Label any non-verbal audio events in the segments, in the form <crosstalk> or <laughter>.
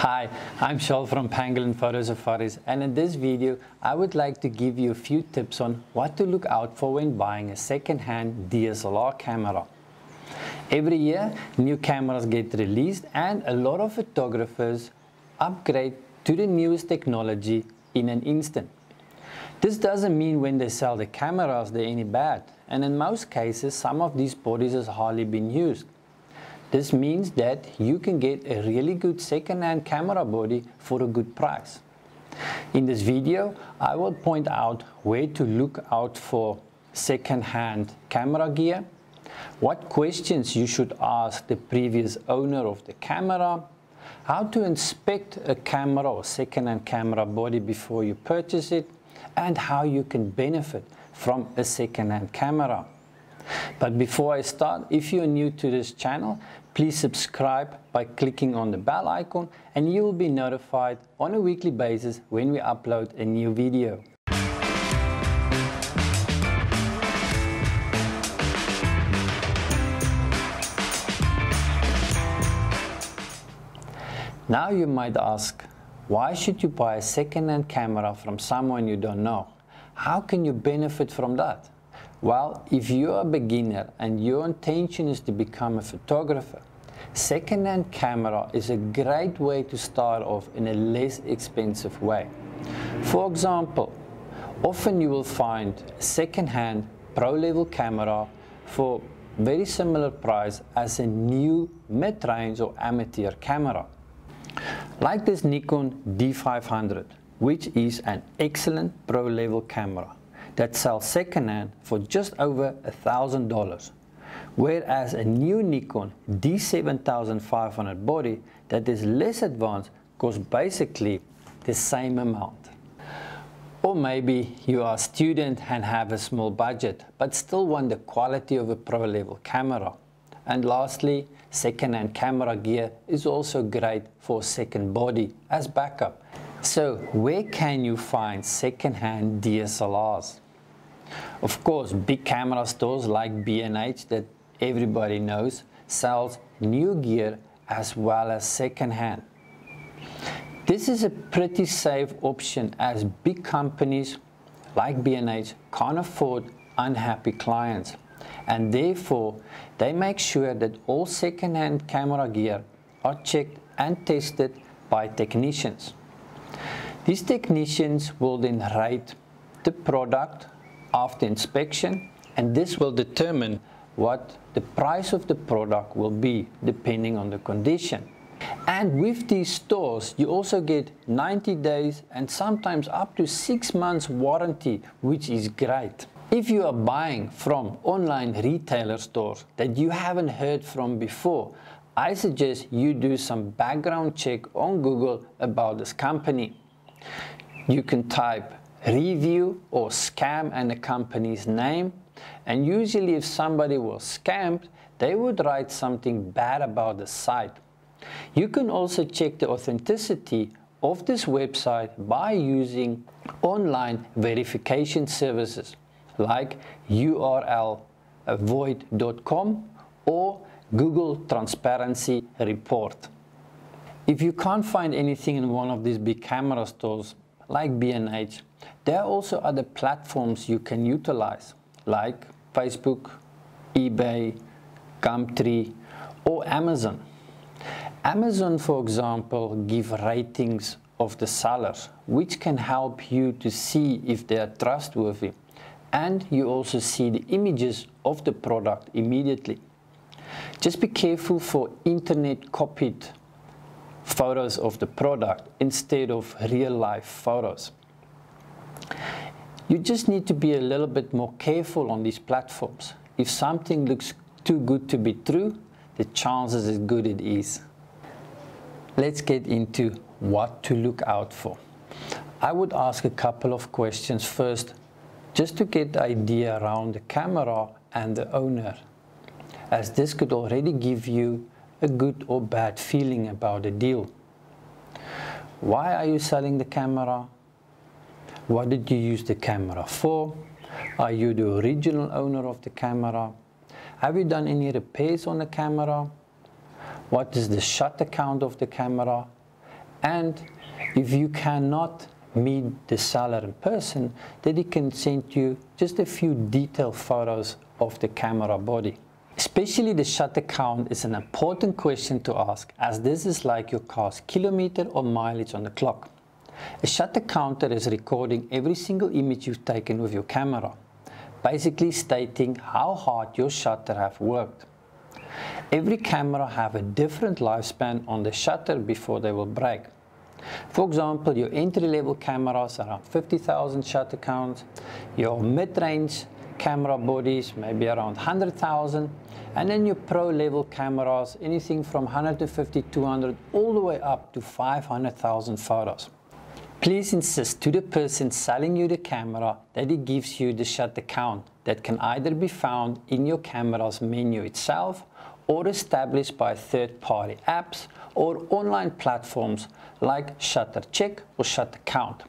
Hi, I'm Charl from Pangolin Photo Safaris and in this video I would like to give you a few tips on what to look out for when buying a second-hand DSLR camera. Every year new cameras get released and a lot of photographers upgrade to the newest technology in an instant. This doesn't mean when they sell the cameras they're any bad and in most cases some of these bodies has hardly been used. This means that you can get a really good second-hand camera body for a good price. In this video, I will point out where to look out for second-hand camera gear, what questions you should ask the previous owner of the camera, how to inspect a camera or second-hand camera body before you purchase it, and how you can benefit from a second-hand camera. But before I start, if you're new to this channel, please subscribe by clicking on the bell icon and you will be notified on a weekly basis when we upload a new video. Now you might ask, why should you buy a second-hand camera from someone you don't know? How can you benefit from that? Well, if you're a beginner and your intention is to become a photographer, second-hand camera is a great way to start off in a less expensive way. For example, often you will find second-hand pro-level camera for very similar price as a new mid-range or amateur camera. Like this Nikon D500, which is an excellent pro-level camera that sells secondhand for just over $1,000, whereas a new Nikon D7500 body that is less advanced costs basically the same amount. Or maybe you are a student and have a small budget, but still want the quality of a pro level camera. And lastly, second-hand camera gear is also great for second body as backup. So where can you find second-hand DSLRs? Of course, big camera stores like B&H that everybody knows sells new gear as well as second-hand. This is a pretty safe option as big companies like B&H can't afford unhappy clients and therefore they make sure that all second-hand camera gear are checked and tested by technicians. These technicians will then rate the product after inspection and this will determine what the price of the product will be depending on the condition. And with these stores, you also get 90 days and sometimes up to six months warranty, which is great. If you are buying from online retailer stores that you haven't heard from before, I suggest you do some background check on Google about this company. You can type review or scam and the company's name. And usually if somebody was scammed, they would write something bad about the site. You can also check the authenticity of this website by using online verification services like urlvoid.com or Google Transparency Report. If you can't find anything in one of these big camera stores like B&H, there are also other platforms you can utilize, like Facebook, eBay, Gumtree, or Amazon. Amazon, for example, give ratings of the sellers, which can help you to see if they are trustworthy. And you also see the images of the product immediately. Just be careful for internet copied photos of the product instead of real life photos. You just need to be a little bit more careful on these platforms. If something looks too good to be true, the chances is good it is. Let's get into what to look out for. I would ask a couple of questions first, just to get the idea around the camera and the owner, as this could already give you a good or bad feeling about the deal. Why are you selling the camera? What did you use the camera for? Are you the original owner of the camera? Have you done any repairs on the camera? What is the shutter count of the camera? And if you cannot meet the seller in person, then he can send you just a few detailed photos of the camera body. Especially the shutter count is an important question to ask as this is like your car's kilometer or mileage on the clock. A shutter counter is recording every single image you've taken with your camera, basically stating how hard your shutter have worked. Every camera have a different lifespan on the shutter before they will break. For example, your entry-level cameras around 50,000 shutter counts, your mid-range camera bodies maybe around 100,000 and then your pro level cameras anything from 150 200 all the way up to 500,000 photos please insist to the person selling you the camera that he gives you the shutter count that can either be found in your camera's menu itself or established by third-party apps or online platforms like ShutterCheck or ShutterCount.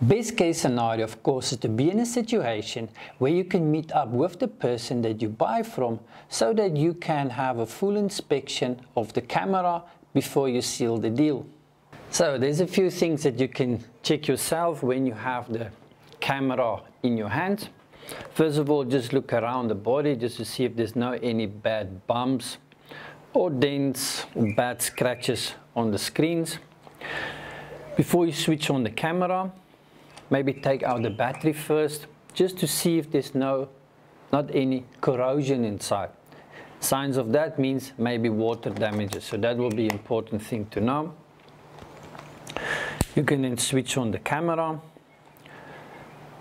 Best case scenario, of course, is to be in a situation where you can meet up with the person that you buy from so that you can have a full inspection of the camera before you seal the deal. So there's a few things that you can check yourself when you have the camera in your hand. First of all, just look around the body just to see if there's no any bad bumps or dents or bad scratches on the screens. Before you switch on the camera, maybe take out the battery first just to see if there's no not any corrosion inside. Signs of that means maybe water damages, so that will be important thing to know. You can then switch on the camera,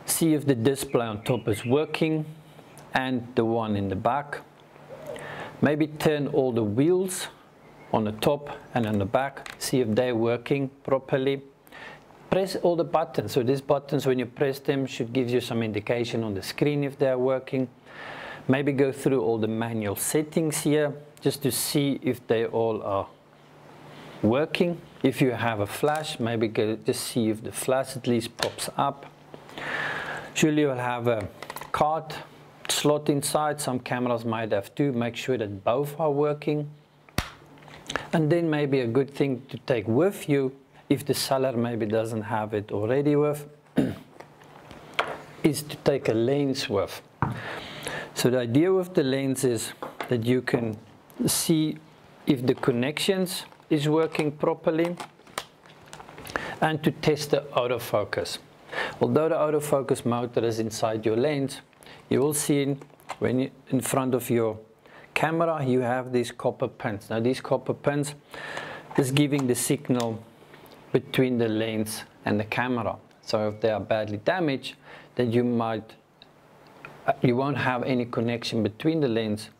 see if the display on top is working and the one in the back. Maybe turn all the wheels on the top and on the back, see if they're working properly press all the buttons. So these buttons, when you press them, should give you some indication on the screen if they're working. Maybe go through all the manual settings here just to see if they all are working. If you have a flash, maybe go just see if the flash at least pops up. Surely you'll have a card slot inside. Some cameras might have two. Make sure that both are working. And then maybe a good thing to take with you if the seller maybe doesn't have it already with, <clears throat> is to take a lens with. So the idea with the lens is that you can see if the connections is working properly and to test the autofocus. Although the autofocus motor is inside your lens, you will see when you, in front of your camera you have these copper pins. Now these copper pins is giving the signal between the lens and the camera. So if they are badly damaged, then you might, uh, you won't have any connection between the lens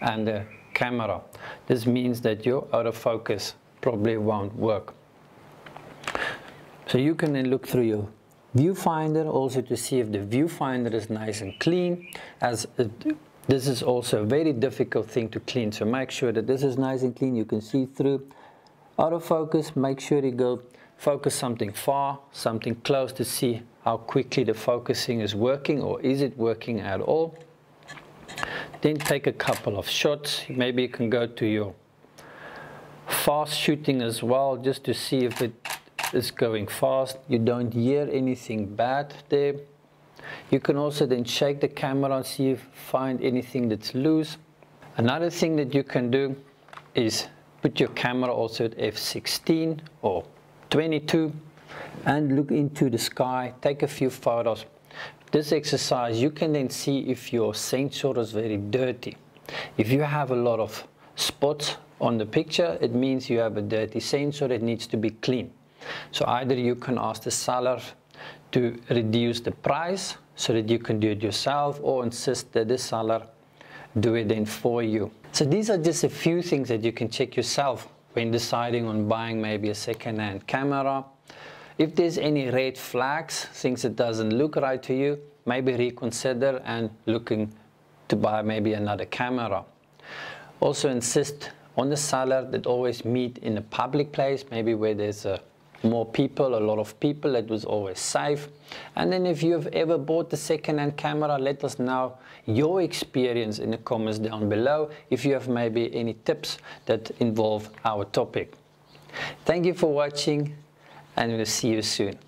and the camera. This means that your autofocus probably won't work. So you can then look through your viewfinder also to see if the viewfinder is nice and clean as it, this is also a very difficult thing to clean so make sure that this is nice and clean you can see through autofocus make sure you go focus something far, something close to see how quickly the focusing is working or is it working at all. Then take a couple of shots. Maybe you can go to your fast shooting as well just to see if it is going fast. You don't hear anything bad there. You can also then shake the camera and see if find anything that's loose. Another thing that you can do is put your camera also at f16 or 22 and look into the sky, take a few photos. This exercise, you can then see if your sensor is very dirty. If you have a lot of spots on the picture, it means you have a dirty sensor that needs to be clean. So either you can ask the seller to reduce the price so that you can do it yourself or insist that the seller do it then for you. So these are just a few things that you can check yourself when deciding on buying maybe a second-hand camera. If there's any red flags, things that doesn't look right to you, maybe reconsider and looking to buy maybe another camera. Also insist on the seller that always meet in a public place, maybe where there's a more people, a lot of people, it was always safe. And then if you've ever bought a second-hand camera, let us know your experience in the comments down below if you have maybe any tips that involve our topic. Thank you for watching and we'll see you soon.